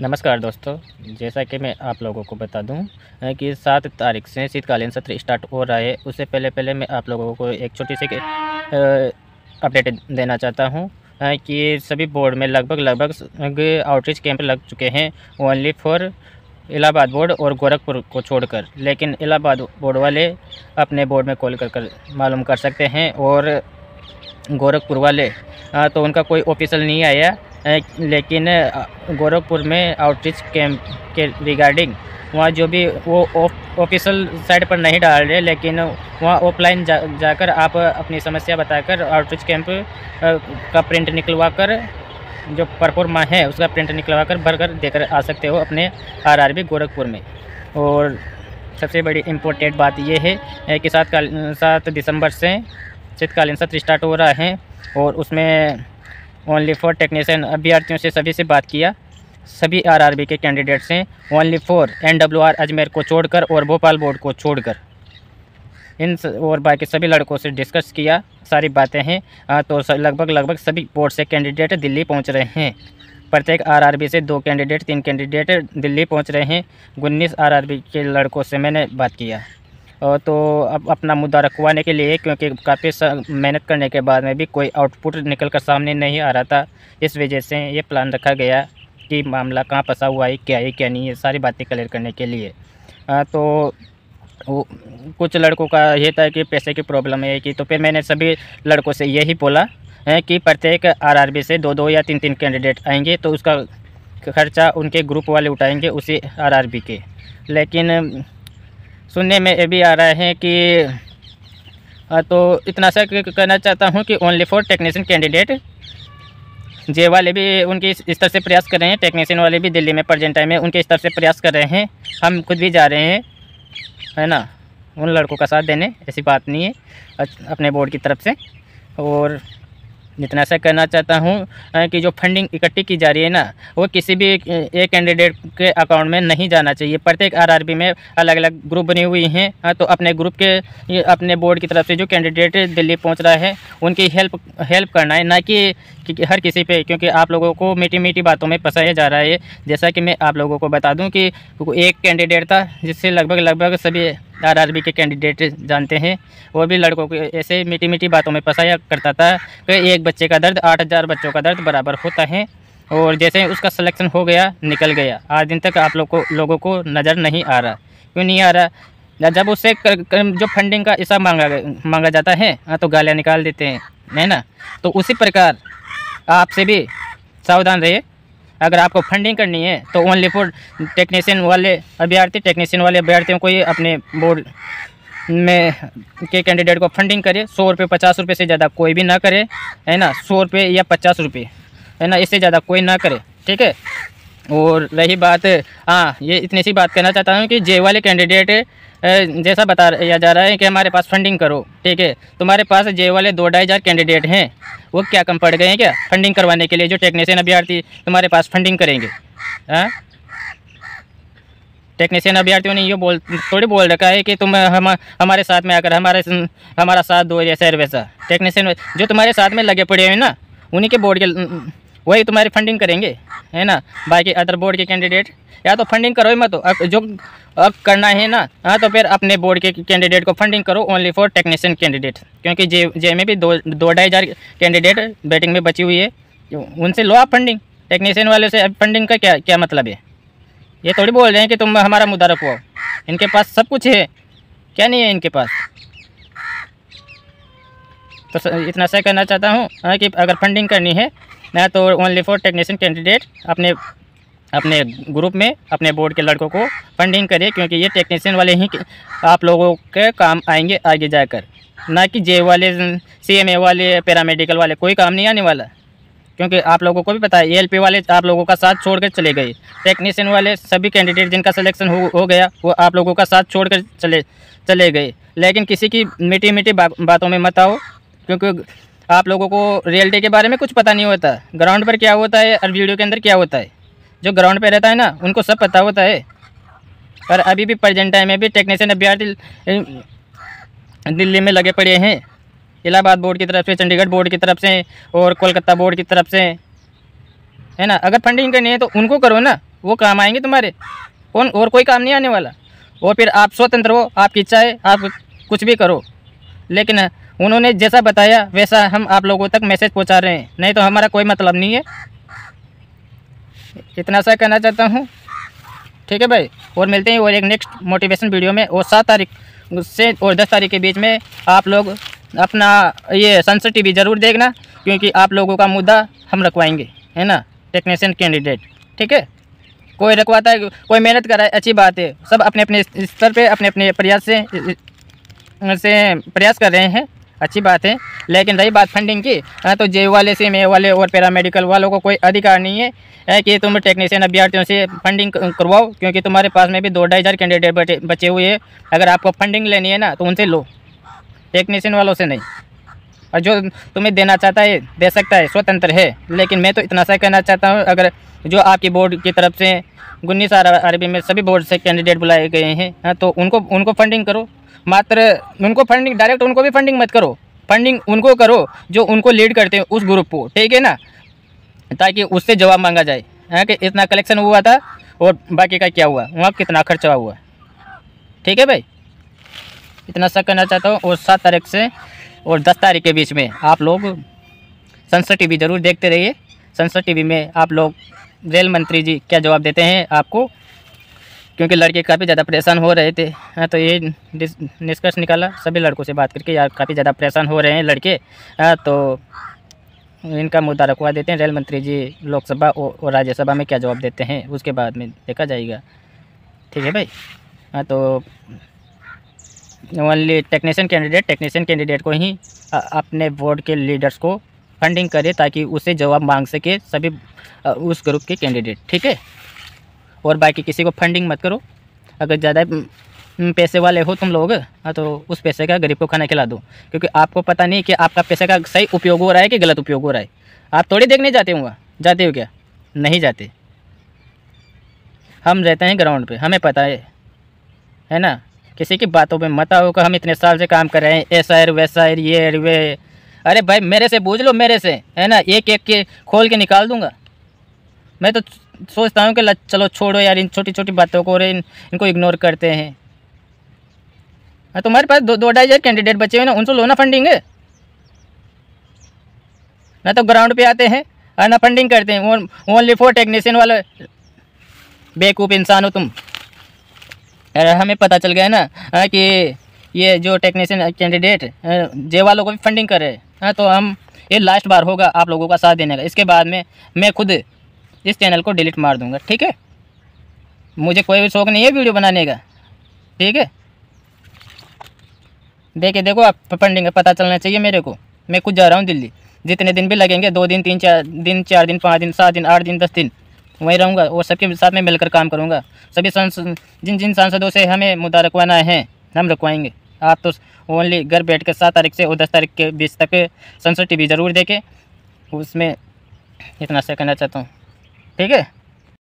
नमस्कार दोस्तों, जैसा कि मैं आप लोगों को बता दूँ कि सात तारीख से शीतकालीन सत्र स्टार्ट हो रहा है। उससे पहले पहले मैं आप लोगों को एक छोटी सी अपडेट देना चाहता हूँ कि सभी बोर्ड में लगभग लगभग आउटरीच कैंप लग चुके हैं ओनली फॉर इलाहाबाद बोर्ड और गोरखपुर को छोड़कर। लेकिन इलाहाबाद बोर्ड वाले अपने बोर्ड में कॉल कर कर मालूम कर सकते हैं और गोरखपुर वाले तो उनका कोई ऑफिसल नहीं आया। लेकिन गोरखपुर में आउटरीच कैंप के रिगार्डिंग वहाँ जो भी वो ऑफिशियल साइट पर नहीं डाल रहे, लेकिन वहाँ ऑफलाइन जा, जाकर आप अपनी समस्या बताकर आउटरीच कैंप का प्रिंट निकलवा कर जो परफॉर्मा है, उसका प्रिंट निकलवा कर भरकर देकर आ सकते हो अपने आरआरबी गोरखपुर में। और सबसे बड़ी इम्पोर्टेंट बात ये है कि सात सात दिसंबर से शीतकालीन सत्र स्टार्ट हो रहा है, और उसमें ओनली फॉर टेक्नीशियन अभ्यर्थियों से सभी से बात किया। सभी आरआरबी के कैंडिडेट्स हैं। ओनली फॉर एनडब्ल्यूआर अजमेर को छोड़कर और भोपाल बोर्ड को छोड़कर। इन और बाकी सभी लड़कों से डिस्कस किया। सारी बातें हैं। तो लगभग लगभग सभी बोर्ड से कैंडिडेट दिल्ली पहुँच रहे हैं। प्रत्येक आरआरबी से दो कैंडिडेट तीन कैंडिडेट दिल्ली पहुँच रहे हैं। उन्नीस आरआरबी के लड़कों से मैंने बात किया। तो अब अपना मुद्दा रखवाने के लिए क्योंकि काफ़ी मेहनत करने के बाद में भी कोई आउटपुट निकल कर सामने नहीं आ रहा था। इस वजह से ये प्लान रखा गया कि मामला कहाँ फंसा हुआ है क्या है क्या नहीं है सारी बातें क्लियर करने के लिए। आ, तो वो कुछ लड़कों का ये था कि पैसे की प्रॉब्लम है कि तो फिर मैंने सभी लड़कों से यही बोला है कि प्रत्येक आरआरबी से दो दो या तीन तीन कैंडिडेट आएँगे तो उसका खर्चा उनके ग्रुप वाले उठाएँगे उसी आरआरबी के। लेकिन सुनने में ये भी आ रहा है कि तो इतना सा कहना चाहता हूँ कि only for technician candidate J वाले भी उनके इस तरह से प्रयास कर रहे हैं टेक्नीशियन वाले भी दिल्ली में प्रजेंट टाइम में उनके इस तरह से प्रयास कर रहे हैं, हम खुद भी जा रहे हैं, है ना, उन लड़कों का साथ देने, ऐसी बात नहीं है अपने बोर्ड की तरफ़ से, और जितना सा कहना चाहता हूँ कि जो फंडिंग इकट्ठी की जा रही है ना, वो किसी भी एक कैंडिडेट के अकाउंट में नहीं जाना चाहिए। प्रत्येक आरआरबी में अलग अलग ग्रुप बनी हुई हैं तो अपने ग्रुप के अपने बोर्ड की तरफ़ से जो कैंडिडेट दिल्ली पहुँच रहा है, उनकी हेल्प हेल्प करना है, ना कि कि हर किसी पे, क्योंकि आप लोगों को मीठी मीठी बातों में फंसाया जा रहा है। जैसा कि मैं आप लोगों को बता दूँ कि एक कैंडिडेट था, जिससे लगभग लगभग सभी आरआरबी के कैंडिडेट जानते हैं। वो भी लड़कों को ऐसे मीठी मीठी बातों में फंसाया करता था कि एक बच्चे का दर्द आठ हज़ार बच्चों का दर्द बराबर होता है और जैसे उसका सिलेक्शन हो गया निकल गया। आज दिन तक आप लोग को लोगों को नज़र नहीं आ रहा। क्यों नहीं आ रहा? जब उससे कर, कर, जो फंडिंग का हिसाब मांगा मांगा जाता है हाँ तो गालियाँ निकाल देते हैं है ना? तो उसी प्रकार आपसे भी सावधान रहिए। अगर आपको फंडिंग करनी है तो ओनली फॉर टेक्नीशियन वाले, अभ्यर्थी टेक्नीशियन वाले अभ्यर्थियों को ही अपने बोर्ड में के कैंडिडेट को फंडिंग करे सौ रुपये, पचास रुपये से ज़्यादा कोई भी ना करे, है ना? सौ रुपये या पचास रुपये, है ना? इससे ज़्यादा कोई ना करे, ठीक है? और रही बात हाँ ये इतनी सी बात कहना चाहता हूँ कि जे वाले कैंडिडेट जैसा बता जा रहा है कि हमारे पास फंडिंग करो, ठीक है? तुम्हारे पास जे वाले दो ढाई हज़ार कैंडिडेट हैं, वो क्या कम पड़ गए हैं क्या? फंडिंग करवाने के लिए जो टेक्नीशियन अभ्यर्थी तुम्हारे पास फंडिंग करेंगे हाँ? टेक्नीशियन अभ्यर्थियों ने ये बोल, थोड़ी बोल रखा है कि तुम, हम, हमारे साथ में आकर, हमारे हमारा साथ दो जैसा वैसा। टेक्नीशियन जो तुम्हारे साथ में लगे पड़े हैं ना, उन्हीं के बोर्ड के वही तुम्हारी फंडिंग करेंगे है ना? बाकी अदर बोर्ड के कैंडिडेट या तो फंडिंग करो ही मत जो अब करना है ना हाँ तो फिर अपने बोर्ड के कैंडिडेट को फंडिंग करो ओनली फॉर टेक्नीशियन कैंडिडेट क्योंकि जे जे में भी दो ढाई हज़ार कैंडिडेट बैटिंग में बची हुई है उनसे लो आप फंडिंग टेक्नीशियन वाले से अब फंडिंग का क्या क्या मतलब है? ये थोड़ी बोल रहे हैं कि तुम हमारा मुद्दा रखो इनके पास सब कुछ है क्या नहीं है इनके पास? तो इतना सा कहना चाहता हूँ हाँ, कि अगर फंडिंग करनी है ना तो ओनली फॉर टेक्नीशियन कैंडिडेट अपने अपने ग्रुप में अपने बोर्ड के लड़कों को फंडिंग करिए क्योंकि ये टेक्नीशियन वाले ही आप लोगों के काम आएँगे आगे जाकर। ना कि जे वाले सीएमए वाले पैरामेडिकल वाले कोई काम नहीं आने वाला। क्योंकि आप लोगों को भी पता है एएलपी वाले आप लोगों का साथ छोड़कर चले गए। टेक्नीशियन वाले सभी कैंडिडेट जिनका सिलेक्शन हो, हो गया वो आप लोगों का साथ छोड़कर चले चले गए। लेकिन किसी की मीठी मीठी बा, बातों में मत आओ क्योंकि आप लोगों को रियलिटी के बारे में कुछ पता नहीं होता। ग्राउंड पर क्या होता है और वीडियो के अंदर क्या होता है। जो ग्राउंड पर रहता है ना, उनको सब पता होता है। पर अभी भी प्रजेंट टाइम में भी टेक्नीशियन अभ्यर्थी दिल्ली में लगे पड़े हैं। इलाहाबाद बोर्ड की तरफ़ से, चंडीगढ़ बोर्ड की तरफ़ से और कोलकाता बोर्ड की तरफ़ से। है ना? अगर फंडिंग करनी है तो उनको करो ना। वो काम आएँगे तुम्हारे। कौन और कोई काम नहीं आने वाला। और फिर आप स्वतंत्र हो, आपकी इच्छा है, आप कुछ भी करो। लेकिन उन्होंने जैसा बताया, वैसा हम आप लोगों तक मैसेज पहुँचा रहे हैं। नहीं तो हमारा कोई मतलब नहीं है। इतना सा कहना चाहता हूँ। ठीक है भाई? और मिलते हैं और एक नेक्स्ट मोटिवेशन वीडियो में। और सात तारीख से और दस तारीख के बीच में आप लोग अपना ये संसद टी ज़रूर देखना, क्योंकि आप लोगों का मुद्दा हम रखवाएँगे, है ना? टेक्नीशियन कैंडिडेट ठीक है? कोई रखवाता है, कोई मेहनत कर रहा है, अच्छी बात है। सब अपने अपने स्तर पे अपने अपने प्रयास से से प्रयास कर रहे हैं। अच्छी बात है। लेकिन रही बात फंडिंग की तो जे वाले से मे वाले और पैरामेडिकल वालों को कोई अधिकार नहीं है है कि तुम टेक्नीशियन अभ्यर्थियों से फंडिंग करवाओ क्योंकि तुम्हारे पास में भी दो ढाई हज़ार कैंडिडेट बचे हुए हैं। अगर आपको फंडिंग लेनी है ना तो उनसे लो। टेक्नीशियन वालों से नहीं। और जो तुम्हें देना चाहता है दे सकता है स्वतंत्र है। लेकिन मैं तो इतना सा कहना चाहता हूँ अगर जो आपकी बोर्ड की तरफ़ से गुन्नी सारा अरबी में सभी बोर्ड से कैंडिडेट बुलाए गए हैं हाँ, तो उनको उनको फंडिंग करो। मात्र उनको फंडिंग डायरेक्ट उनको भी फंडिंग मत करो। फंडिंग उनको करो जो उनको लीड करते हैं उस ग्रुप को, ठीक है ना? ताकि उससे जवाब मांगा जाए। हाँ कि इतना कलेक्शन हुआ था और बाकी का क्या हुआ? वहाँ कितना खर्चा हुआ? ठीक है भाई? इतना सा करना चाहता हूँ और सात तारीख से और दस तारीख के बीच में आप लोग संसद टीवी ज़रूर देखते रहिए। संसद टीवी में आप लोग रेल मंत्री जी क्या जवाब देते हैं आपको? क्योंकि लड़के काफ़ी ज़्यादा परेशान हो रहे थे हाँ तो ये निष्कर्ष निकाला। सभी लड़कों से बात करके यार काफ़ी ज़्यादा परेशान हो रहे हैं लड़के हाँ तो इनका मुद्दा रखवा देते हैं। रेल मंत्री जी लोकसभा और राज्यसभा में क्या जवाब देते हैं, उसके बाद में देखा जाएगा। ठीक है भाई? हाँ तो only technician candidate technician candidate को ही अपने बोर्ड के लीडर्स को फंडिंग करे ताकि उसे जवाब मांग सके सभी उस ग्रुप के कैंडिडेट ठीक है? और बाकी किसी को फंडिंग मत करो। अगर ज़्यादा पैसे वाले हो तुम लोग हाँ तो उस पैसे का गरीब को खाना खिला दो। क्योंकि आपको पता नहीं कि आपका पैसे का सही उपयोग हो रहा है कि गलत उपयोग हो रहा है। आप थोड़ी देखने जाते होंगे जाते हो क्या? नहीं जाते। हम रहते हैं ग्राउंड पे, हमें पता है। है ना? किसी की बातों पे मत आओ कि हम इतने साल से काम कर रहे हैं, ऐसा है, वैसा है, ये वे। अरे भाई, मेरे से पूछ लो मेरे से। है ना? एक एक के खोल के निकाल दूँगा। मैं तो सोचता हूँ कि चलो छोड़ो यार इन छोटी छोटी बातों को और इन, इनको इग्नोर करते हैं। हाँ तुम्हारे पास दो दो ढाई हज़ार कैंडिडेट बचे हुए ना उनसे लो ना फंडिंग है? ना तो ग्राउंड पे आते हैं और ना फंडिंग करते हैं ओनली फॉर टेक्नीशियन वाले बेकूफ़ इंसान हो तुम। यार हमें पता चल गया ना हाँ कि ये जो टेक्नीशियन कैंडिडेट जे वालों को भी फंडिंग कर रहे हैं। हाँ तो हम ये लास्ट बार होगा आप लोगों का साथ देने का। इसके बाद में मैं खुद इस चैनल को डिलीट मार दूँगा, ठीक है? मुझे कोई भी शौक नहीं है वीडियो बनाने का, ठीक है? देखे देखो, आप फंडिंग पता चलना चाहिए मेरे को। मैं खुद जा रहा हूँ दिल्ली। जितने दिन भी लगेंगे, दो दिन, तीन, चार दिन चार दिन, पाँच दिन, सात दिन, आठ दिन, दस दिन, वहीं रहूँगा और सबके साथ में मिलकर काम करूँगा। सभी सांसद जिन जिन सांसदों से हमें मुद्दा रखवाना है, हम रखवाएँगे आप तो ओनली घर बैठ कर सात तारीख से और दस तारीख के बीच तक संसद टीवी ज़रूर देखें। उसमें इतना से कहना चाहता हूँ। ठीक है?